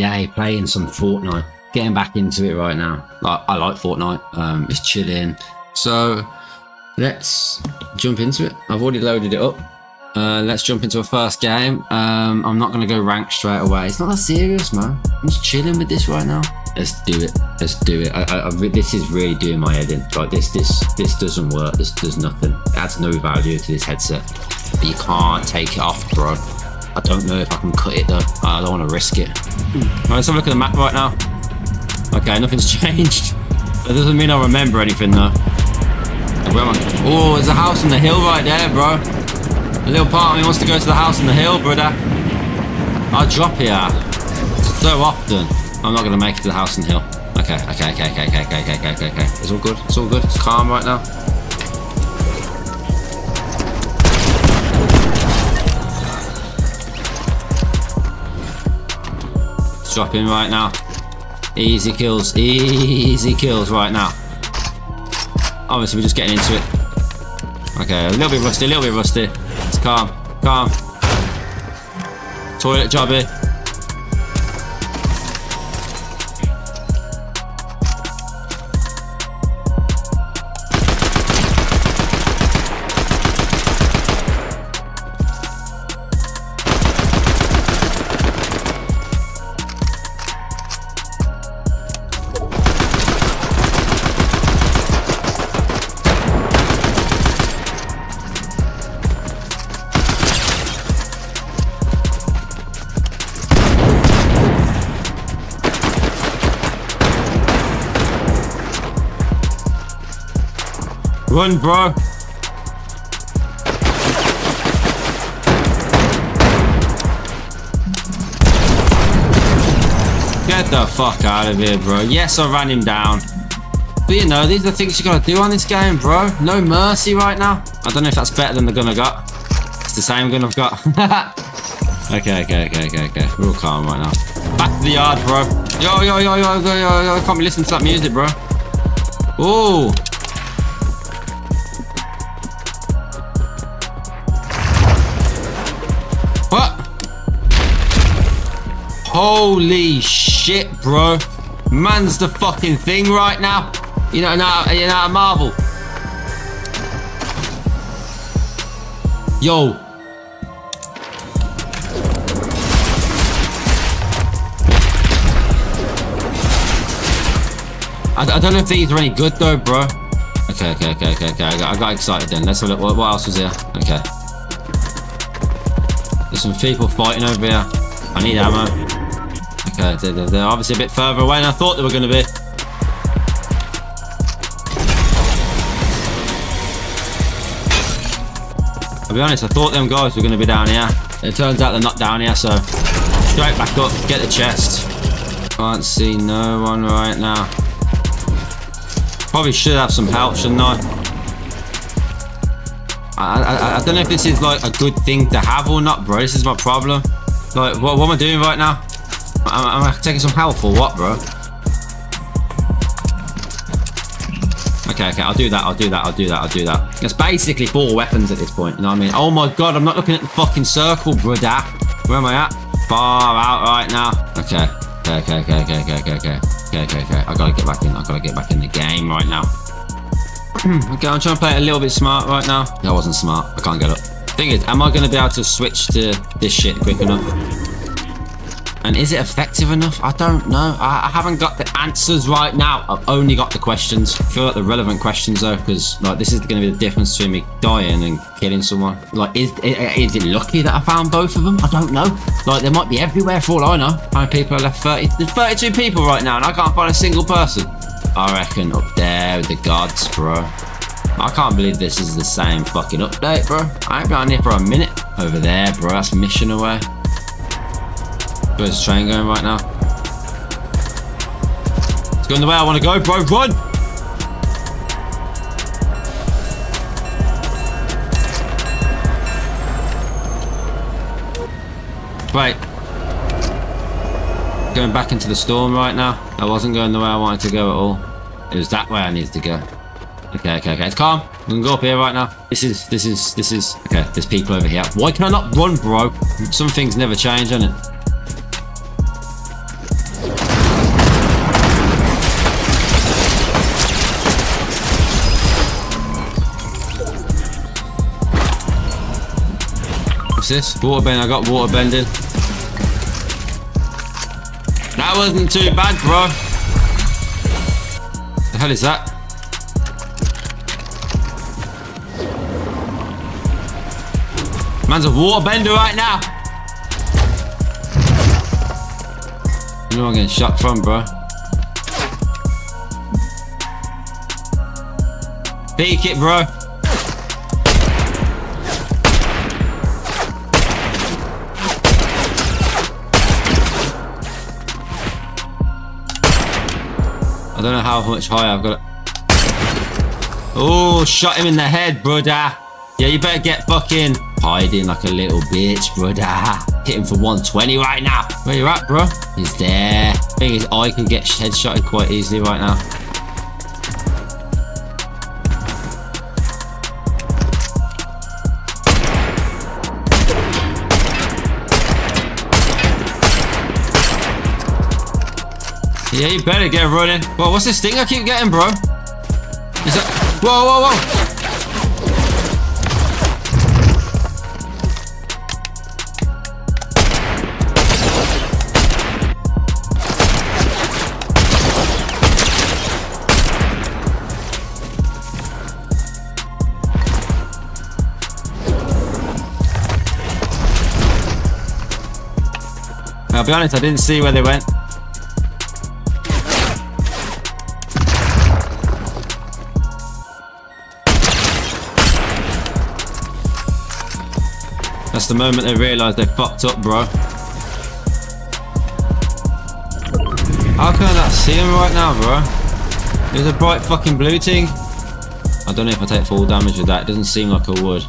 day playing some Fortnite. Getting back into it right now. Like, I like Fortnite. Um, it's chilling. So let's jump into it. I've already loaded it up. Uh, let's jump into a first game. Um, I'm not going to go rank straight away. It's not that serious, man. I'm just chilling with this right now. Let's do it. Let's do it. I, I, I, this is really doing my head in. Like this, this, this doesn't work. This does nothing. It adds no value to this headset. But you can't take it off, bro. I don't know if I can cut it though. I don't want to risk it. Right, let's have a look at the map right now. Okay, nothing's changed. That doesn't mean I remember anything though. Where am I? Oh, there's a house on the hill right there, bro. A little part of me wants to go to the house on the hill, brother. I'll drop here. So often. I'm not going to make it to the house on the hill. Okay, okay, okay, okay, okay, okay, okay, okay, okay. It's all good. It's all good. It's calm right now. Let's drop in right now. Easy kills. Easy kills right now. Obviously, we're just getting into it. Okay, a little bit rusty, a little bit rusty. It's calm, calm. Toilet job here. Run, bro. Get the fuck out of here, bro. Yes, I ran him down. But you know, these are the things you gotta do on this game, bro. No mercy right now. I don't know if that's better than the gun I got. It's the same gun I've got. okay, okay, okay, okay, okay. We're all calm right now. Back to the yard, bro. Yo, yo, yo, yo, yo, yo, yo. I can't be listening to that music, bro. Ooh. Holy shit, bro. Man's the fucking thing right now. You know, now, you know, Marvel. Yo. I, I, don't know if these are any good though, bro. Okay, okay, okay, okay, okay. I got, I got excited then. Let's have a look. What, what else was here? Okay. There's some people fighting over here. I need ammo. Okay, they're, obviously a bit further away than I thought they were going to be. I'll be honest, I thought them guys were going to be down here. It turns out they're not down here, so straight back up, get the chest. Can't see no one right now. Probably should have some help, shouldn't I? I, I, I don't know if this is like a good thing to have or not, bro. This is my problem. Like, what, what am I doing right now? I'm, I taking some health or what, bro? Okay, okay, I'll do that, I'll do that, I'll do that, I'll do that. It's basically four weapons at this point, you know what I mean? Oh my god, I'm not looking at the fucking circle, brother. Where am I at? Far out right now. Okay, okay, okay, okay, okay, okay, okay. Okay, okay, okay. I gotta get back in, I gotta get back in the game right now. okay, I'm trying to play it a little bit smart right now. No, I wasn't smart, I can't get up. Thing is, am I gonna be able to switch to this shit quick enough? And is it effective enough? I don't know. I, I, haven't got the answers right now. I've only got the questions. I feel like the relevant questions though, because like this is going to be the difference between me dying and killing someone. Like, is, is it lucky that I found both of them? I don't know. Like, they might be everywhere for all I know. How many people are left? 30. There's 32 people right now, and I can't find a single person. I reckon up there with the gods, bro. I can't believe this is the same fucking update, bro. I ain't been on here for a minute. Over there, bro. That's mission away. Where's the train going right now? It's going the way I want to go, bro. Run! Right. Going back into the storm right now. I wasn't going the way I wanted to go at all. It was that way I needed to go. Okay, okay, okay. It's calm. We can go up here right now. This is, this is, this is... Okay, there's people over here. Why can I not run, bro? Some things never change, innit? This? Water bend. I got water bending. That wasn't too bad, bro. The hell is that? Man's a water bender right now. You know I'm getting shot from, bro. Peek it, bro. I don't know how much higher I've got. Oh, shot him in the head, brother. Yeah, you better get fucking hiding like a little bitch, brother. Hit him for 120 right now. Where you at, bro? He's there. Thing is, I can get headshotted quite easily right now. Yeah, you better get running. Whoa, what's this thing I keep getting, bro? Is that... Whoa, whoa, whoa! I'll be honest, I didn't see where they went. That's the moment they realise they fucked up, bro. How can I not see him right now, bro? There's a bright fucking blue thing. I don't know if I take full damage with that. It doesn't seem like I would.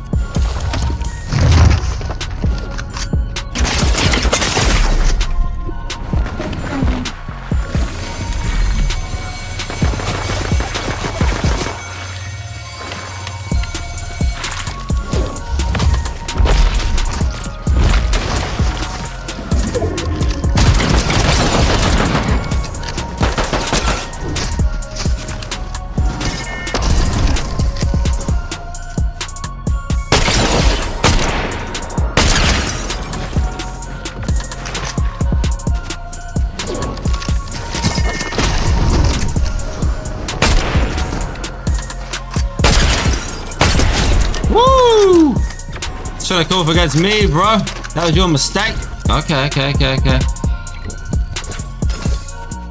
Have called against me, bro. That was your mistake. Okay, okay, okay, okay.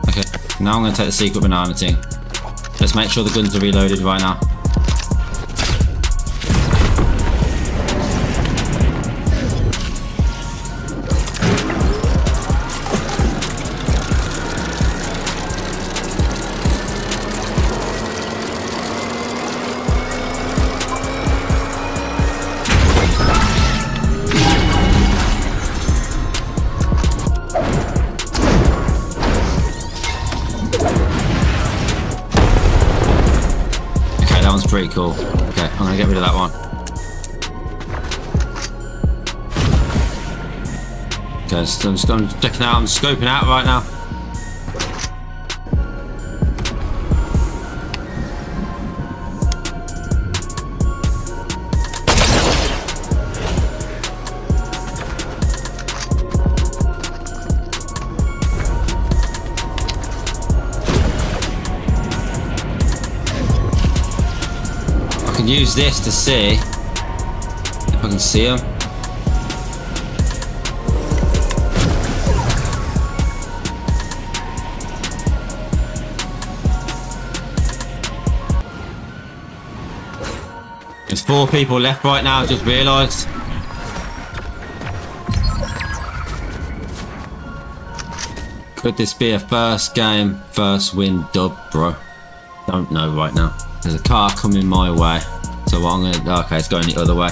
Okay, now I'm gonna take the secret banana thing. Let's make sure the guns are reloaded right now. Cool. Okay, I'm gonna get rid of that one. Okay, so I'm just I'm checking out, I'm scoping out right now. Use this to see if I can see him. There's four people left right now, I just realised. Could this be a first game, first win dub, bro? Don't know right now. There's a car coming my way. So what I'm gonna okay, it's going the other way.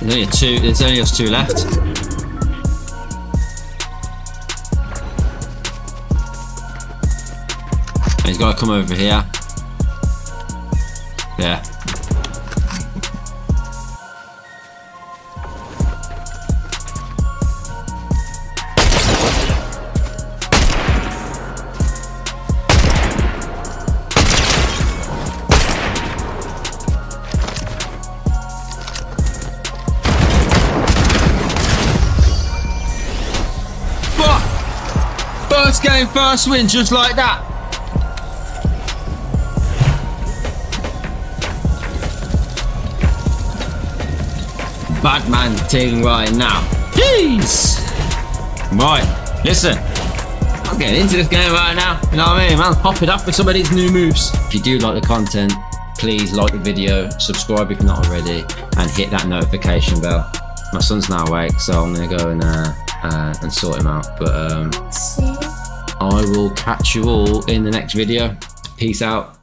There's only two there's only us two left. He's gotta come over here. Yeah. First game, first win, just like that. Batman thing right now. Jeez! Right, listen. I'm getting into this game right now. You know what I mean? Man, pop it up with some of these new moves. If you do like the content, please like the video, subscribe if not already, and hit that notification bell. My son's now awake, so I'm gonna go and uh, uh, and sort him out. But um, I will catch you all in the next video. Peace out.